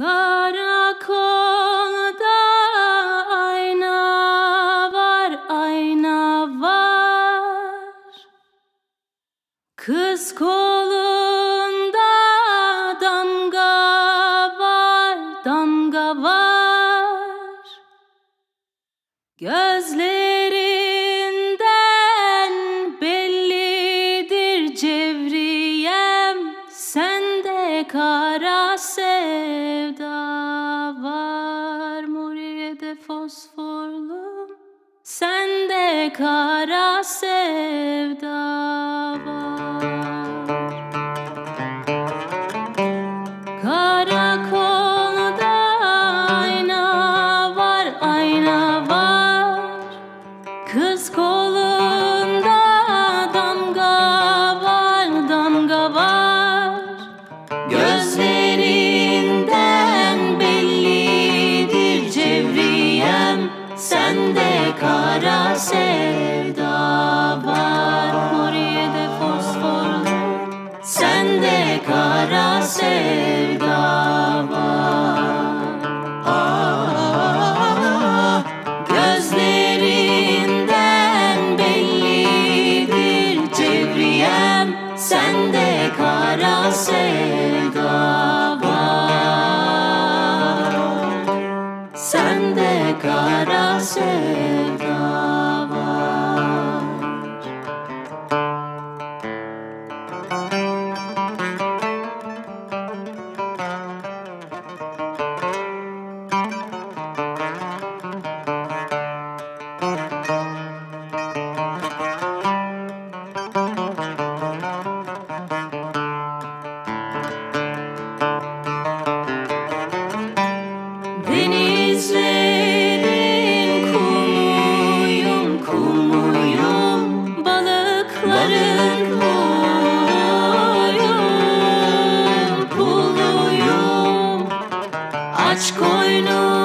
Karakolda ayna var, ayna var. Kız kolunda damga var, damga var. Gözlerinden bellidir cevriyem, sende kara sevda fosforlu, sende kara sevda var. Karakolda ayna var, ayna var. Kız kolunda sende kara sevda var. Moriye'de fosforlu, sende kara sevda var. Ah, Gözlerinden bellidir cevriyem, sende kara sevda know.